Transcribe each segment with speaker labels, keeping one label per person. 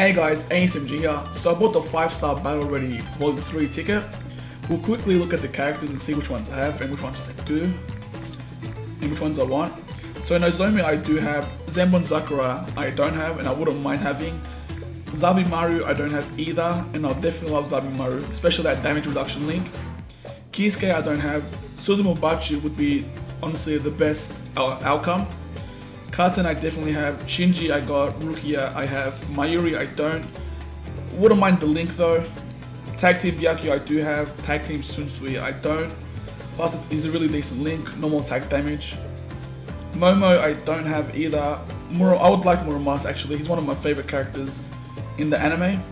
Speaker 1: Hey guys, ASMG here. So I bought the 5 star Battle Ready Volume 3 ticket. We'll quickly look at the characters and see which ones I have and which ones I do. And which ones I want. So Nozomi I do have, Senbonzakura I don't have and I wouldn't mind having. Zabimaru I don't have either and I'll definitely love Zabimaru, especially that damage reduction link. Kisuke I don't have. Suzumebachi would be honestly the best uh, outcome. Katen I definitely have. Shinji I got. Rukia I have. Mayuri I don't. Wouldn't mind the link though. Tag Team Byakuya I do have. Tag Team Shunsui I don't. Plus it's, a really decent link. Normal attack damage. Momo I don't have either. Muro, I would like Muramasa actually. He's one of my favorite characters in the anime.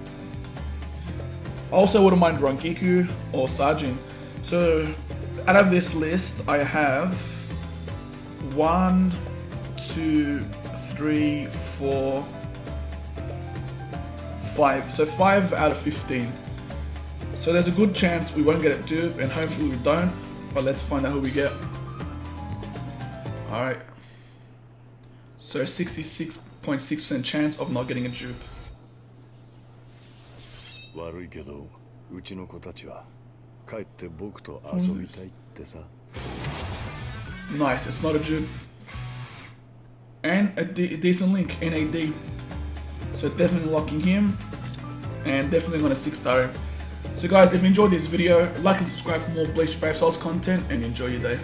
Speaker 1: I also wouldn't mind Rangiku or Sajin. So out of this list I have one, two, three, four, five. So five out of 15. So there's a good chance we won't get it dupe and hopefully we don't. But let's find out who we get. Alright. So 66.6% chance of not getting a dupe.
Speaker 2: 悪いけどうちの子たちは帰って僕と遊びたいってさ
Speaker 1: Nice, it's not a dupe. A, de decent link, in NAD. So definitely locking him. And definitely gonna 6 star him. So guys, if you enjoyed this video, like and subscribe for more Bleach Brave Souls content and enjoy your day.